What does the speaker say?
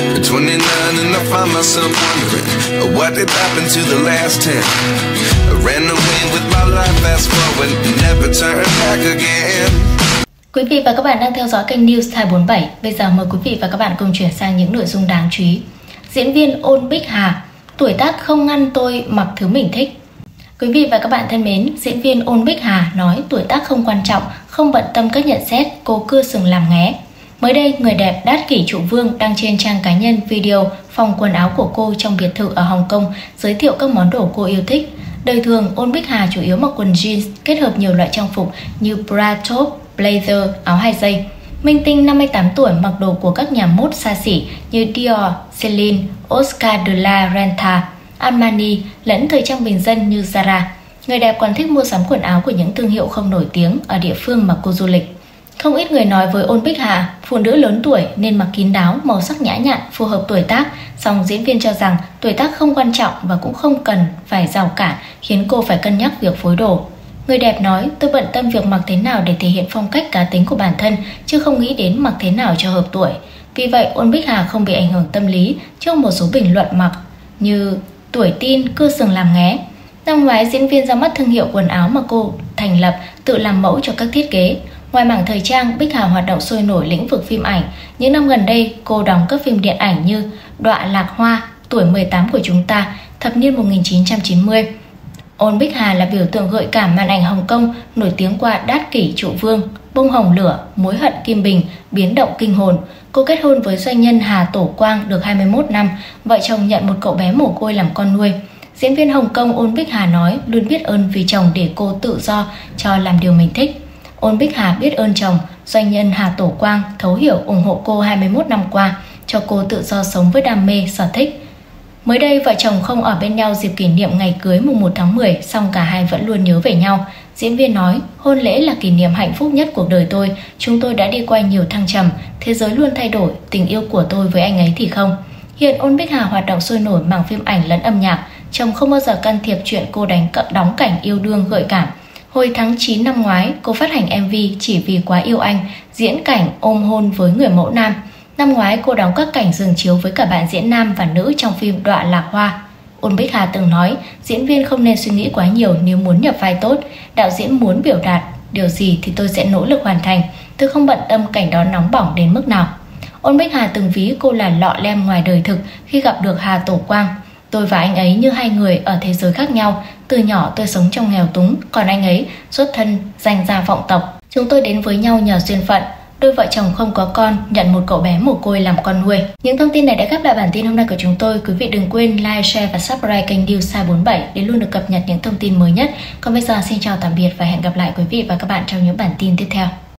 At 29 and I find myself wondering uh, what did happen to the last 10. I ran away with my life, fast forward, never turn back again. Quý vị và các bạn đang theo dõi kênh News 247. Bây giờ mời quý vị và các bạn cùng chuyển sang những nội dung đáng chú ý. Diễn viên Ôn Bích Hà, tuổi tác không ngăn tôi mặc thứ mình thích. Quý vị và các bạn thân mến, diễn viên Ôn Bích Hà nói tuổi tác không quan trọng, không bận tâm các nhận xét, cô cưa sừng làm nghé. Mới đây, người đẹp Đát Kỷ Trụ Vương đăng trên trang cá nhân video phòng quần áo của cô trong biệt thự ở Hồng Kông giới thiệu các món đồ cô yêu thích. Đời thường, Ôn Bích Hà chủ yếu mặc quần jeans kết hợp nhiều loại trang phục như bra top, blazer, áo hai dây. Minh Tinh 58 tuổi mặc đồ của các nhà mốt xa xỉ như Dior, Celine, Oscar de la Renta, Armani lẫn thời trang bình dân như Zara. Người đẹp còn thích mua sắm quần áo của những thương hiệu không nổi tiếng ở địa phương mà cô du lịch. Không ít người nói với Ôn Bích Hà, phụ nữ lớn tuổi nên mặc kín đáo, màu sắc nhã nhặn, phù hợp tuổi tác. Song diễn viên cho rằng tuổi tác không quan trọng và cũng không cần phải rào cản khiến cô phải cân nhắc việc phối đồ. Người đẹp nói, tôi bận tâm việc mặc thế nào để thể hiện phong cách cá tính của bản thân, chứ không nghĩ đến mặc thế nào cho hợp tuổi. Vì vậy, Ôn Bích Hà không bị ảnh hưởng tâm lý trước một số bình luận mặc như tuổi tin, cư sừng làm nghé. Năm ngoái, diễn viên ra mắt thương hiệu quần áo mà cô thành lập, tự làm mẫu cho các thiết kế. Ngoài mảng thời trang, Bích Hà hoạt động sôi nổi lĩnh vực phim ảnh. Những năm gần đây, cô đóng các phim điện ảnh như Đọa Lạc Hoa, Tuổi 18 của chúng ta, Thập niên 1990. Ôn Bích Hà là biểu tượng gợi cảm màn ảnh Hồng Kông, nổi tiếng qua Đát Kỷ Trụ Vương, Bông Hồng Lửa, Mối Hận Kim Bình, Biến Động Kinh Hồn. Cô kết hôn với doanh nhân Hà Tổ Quang được 21 năm, vợ chồng nhận một cậu bé mồ côi làm con nuôi. Diễn viên Hồng Kông Ôn Bích Hà nói luôn biết ơn vì chồng để cô tự do cho làm điều mình thích. Ôn Bích Hà biết ơn chồng, doanh nhân Hà Tổ Quang thấu hiểu ủng hộ cô 21 năm qua, cho cô tự do sống với đam mê, sở thích. Mới đây, vợ chồng không ở bên nhau dịp kỷ niệm ngày cưới mùng 1 tháng 10, song cả hai vẫn luôn nhớ về nhau. Diễn viên nói, hôn lễ là kỷ niệm hạnh phúc nhất cuộc đời tôi, chúng tôi đã đi qua nhiều thăng trầm, thế giới luôn thay đổi, tình yêu của tôi với anh ấy thì không. Hiện Ôn Bích Hà hoạt động sôi nổi mảng phim ảnh lẫn âm nhạc, chồng không bao giờ can thiệp chuyện cô đánh đóng cảnh yêu đương gợi cảm. Hồi tháng 9 năm ngoái, cô phát hành MV Chỉ vì quá yêu anh, diễn cảnh ôm hôn với người mẫu nam. Năm ngoái cô đóng các cảnh dường chiếu với cả bạn diễn nam và nữ trong phim Đọa Lạc Hoa. Ôn Bích Hà từng nói, diễn viên không nên suy nghĩ quá nhiều nếu muốn nhập vai tốt, đạo diễn muốn biểu đạt điều gì thì tôi sẽ nỗ lực hoàn thành, tôi không bận tâm cảnh đó nóng bỏng đến mức nào. Ôn Bích Hà từng ví cô là lọ lem ngoài đời thực khi gặp được Hà Tổ Quang. Tôi và anh ấy như hai người ở thế giới khác nhau, từ nhỏ tôi sống trong nghèo túng, còn anh ấy xuất thân danh gia vọng tộc. Chúng tôi đến với nhau nhờ duyên phận, đôi vợ chồng không có con nhận một cậu bé mồ côi làm con nuôi. Những thông tin này đã khép lại bản tin hôm nay của chúng tôi. Quý vị đừng quên like, share và subscribe kênh News 247 để luôn được cập nhật những thông tin mới nhất. Còn bây giờ xin chào tạm biệt và hẹn gặp lại quý vị và các bạn trong những bản tin tiếp theo.